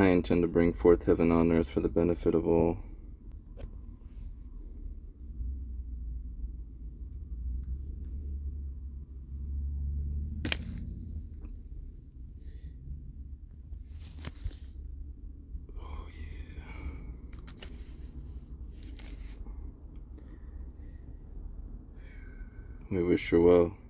I intend to bring forth heaven on earth for the benefit of all. Oh, we wish you well.